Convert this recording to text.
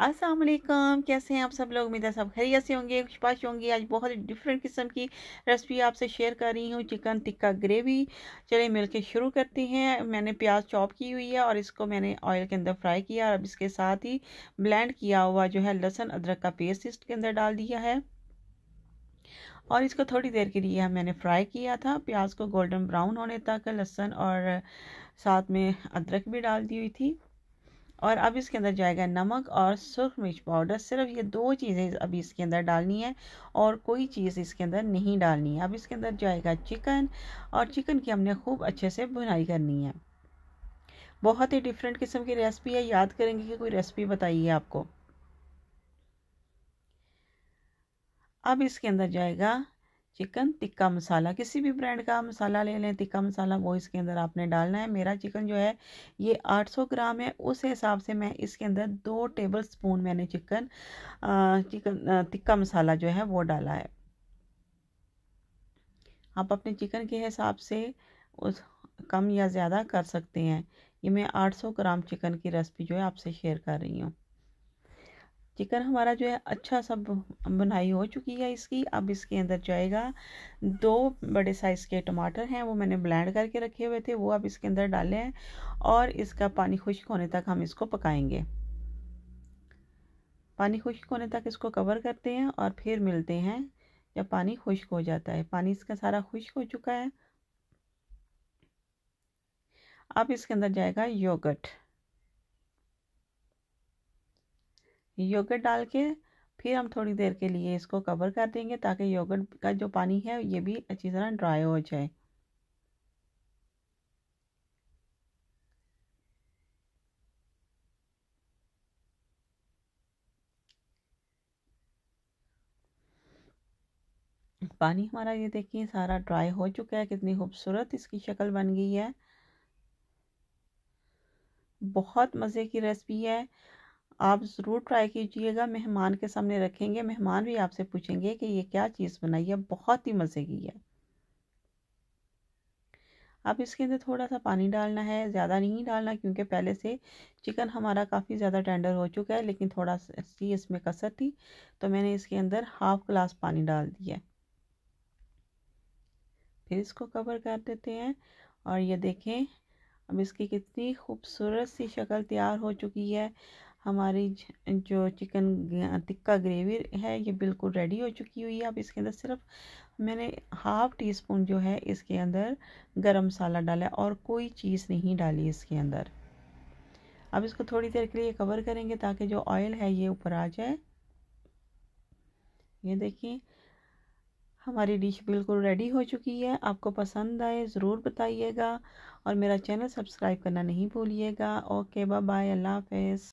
अस्सलाम वालेकुम। कैसे हैं आप सब लोग? है सब खैरियत से होंगे खुशपाश होंगे। आज बहुत ही डिफरेंट किस्म की रेसिपी आपसे शेयर कर रही हूँ चिकन टिक्का ग्रेवी चलिए मिलके शुरू करते हैं। मैंने प्याज चॉप की हुई है और इसको मैंने ऑयल के अंदर फ्राई किया और अब इसके साथ ही ब्लेंड किया हुआ जो है लहसुन, अदरक का पेस्ट इसके अंदर डाल दिया है। और इसको थोड़ी देर के लिए मैंने फ्राई किया था। प्याज को गोल्डन ब्राउन होने तक लहसुन और साथ में अदरक भी डाल दी हुई थी। और अब इसके अंदर जाएगा नमक और सुरख मिर्च पाउडर। सिर्फ़ ये दो चीज़ें अभी इसके अंदर डालनी है और कोई चीज़ इसके अंदर नहीं डालनी है। अब इसके अंदर जाएगा चिकन और चिकन की हमने खूब अच्छे से बुनाई करनी है। बहुत ही डिफरेंट किस्म की रेसिपी है। याद करेंगे कि कोई रेसिपी बताइए आपको। अब इसके अंदर जाएगा चिकन टिक्का मसाला, किसी भी ब्रांड का मसाला ले लें, टिक्का मसाला वो इसके अंदर आपने डालना है। मेरा चिकन जो है, ये 800 ग्राम है, उस हिसाब से मैं इसके अंदर दो टेबल स्पून मैंने चिकन चिकन टिक्का मसाला जो है वो डाला है। आप अपने चिकन के हिसाब से उस, कम या ज़्यादा कर सकते हैं। ये मैं 800 ग्राम चिकन की रेसिपी जो है आपसे शेयर कर रही हूँ। चिकन हमारा जो है अच्छा सा बनाई हो चुकी है इसकी, अब इसके अंदर जाएगा। दो बड़े साइज़ के टमाटर हैं, वो मैंने ब्लेंड करके रखे हुए थे, वो अब इसके अंदर डाले हैं और इसका पानी खुश्क होने तक हम इसको पकाएँगे। पानी खुश्क होने तक इसको कवर करते हैं और फिर मिलते हैं जब पानी खुश्क हो जाता है। पानी इसका सारा खुश्क हो चुका है। अब इसके अंदर जाएगा योगर्ट योगर्ट डाल के फिर हम थोड़ी देर के लिए इसको कवर कर देंगे ताकि योगर्ट का जो पानी है ये भी अच्छी तरह ड्राई हो जाए। पानी हमारा ये देखिए सारा ड्राई हो चुका है, कितनी खूबसूरत इसकी शक्ल बन गई है। बहुत मज़े की रेसिपी है। आप ज़रूर ट्राई कीजिएगा, मेहमान के सामने रखेंगे, मेहमान भी आपसे पूछेंगे कि ये क्या चीज़ बनाई है, बहुत ही मज़े की है। अब इसके अंदर थोड़ा सा पानी डालना है, ज़्यादा नहीं डालना क्योंकि पहले से चिकन हमारा काफ़ी ज़्यादा टेंडर हो चुका है, लेकिन थोड़ा सी इसमें कसर थी तो मैंने इसके अंदर हाफ़ गिलास पानी डाल दिया। फिर इसको कवर कर देते हैं और ये देखें, अब इसकी कितनी खूबसूरत सी शक्ल तैयार हो चुकी है। हमारी जो चिकन टिक्का ग्रेवी है, ये बिल्कुल रेडी हो चुकी हुई है। अब इसके अंदर सिर्फ़ मैंने हाफ़ टी स्पून जो है, इसके अंदर गरम मसाला डाला और कोई चीज़ नहीं डाली इसके अंदर। अब इसको थोड़ी देर के लिए कवर करेंगे ताकि जो ऑयल है, ये ऊपर आ जाए। ये देखिए, हमारी डिश बिल्कुल रेडी हो चुकी है। आपको पसंद आए, ज़रूर बताइएगा और मेरा चैनल सब्सक्राइब करना नहीं भूलिएगा। Okay bye bye Allah half